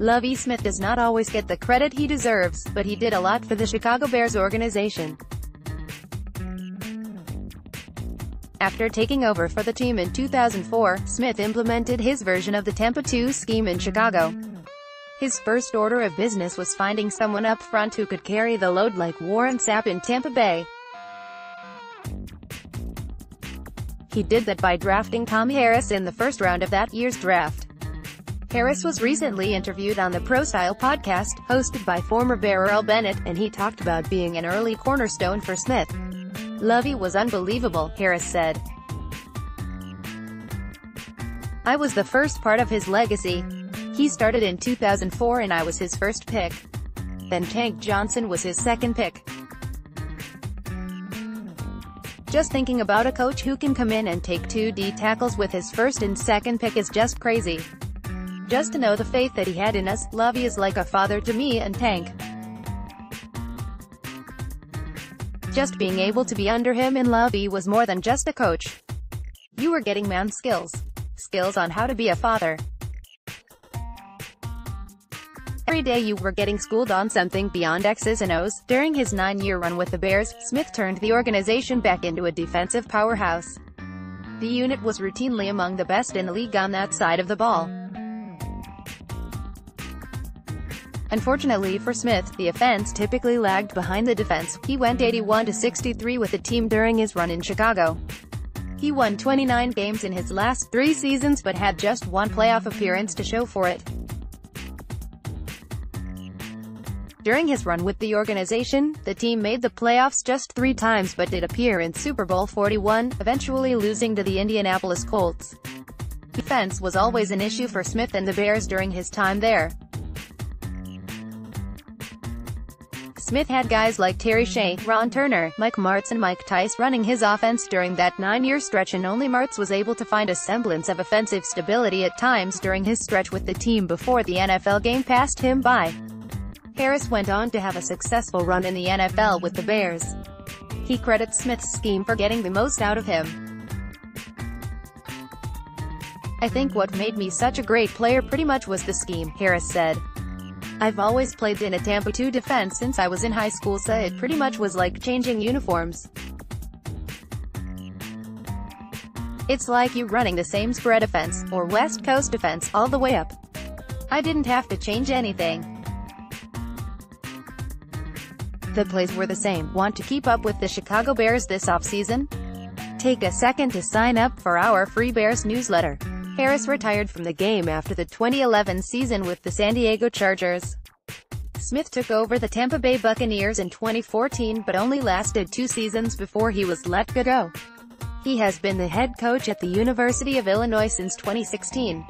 Lovie Smith does not always get the credit he deserves, but he did a lot for the Chicago Bears organization. After taking over for the team in 2004, Smith implemented his version of the Tampa 2 scheme in Chicago. His first order of business was finding someone up front who could carry the load like Warren Sapp in Tampa Bay. He did that by drafting Tommie Harris in the first round of that year's draft. Harris was recently interviewed on the Pro Style podcast, hosted by former Bear Earl Bennett, and he talked about being an early cornerstone for Smith. Lovie was unbelievable, Harris said. I was the first part of his legacy. He started in 2004 and I was his first pick. Then Tank Johnson was his second pick. Just thinking about a coach who can come in and take two D tackles with his first and second pick is just crazy. Just to know the faith that he had in us, Lovie is like a father to me and Tank. Just being able to be under him in Lovie was more than just a coach. You were getting man skills. Skills on how to be a father. Every day you were getting schooled on something beyond X's and O's. During his nine-year run with the Bears, Smith turned the organization back into a defensive powerhouse. The unit was routinely among the best in the league on that side of the ball. Unfortunately for Smith, the offense typically lagged behind the defense. He went 81-63 with the team during his run in Chicago. He won 29 games in his last three seasons but had just one playoff appearance to show for it. During his run with the organization, the team made the playoffs just three times but did appear in Super Bowl 41, eventually losing to the Indianapolis Colts. Defense was always an issue for Smith and the Bears during his time there. Smith had guys like Terry mm. Shea, Ron Turner, Mike Martz and Mike Tice running his offense during that nine-year stretch and only Martz was able to find a semblance of offensive stability at times during his stretch with the team before the NFL game passed him by. Harris went on to have a successful run in the NFL with the Bears. He credits Smith's scheme for getting the most out of him. I think what made me such a great player pretty much was the scheme, Harris said. I've always played in a Tampa 2 defense since I was in high school so it pretty much was like changing uniforms. It's like you running the same spread offense, or West Coast defense, all the way up. I didn't have to change anything. The plays were the same. Want to keep up with the Chicago Bears this offseason? Take a second to sign up for our free Bears newsletter. Harris retired from the game after the 2011 season with the San Diego Chargers. Smith took over the Tampa Bay Buccaneers in 2014 but only lasted two seasons before he was let go. He has been the head coach at the University of Illinois since 2016.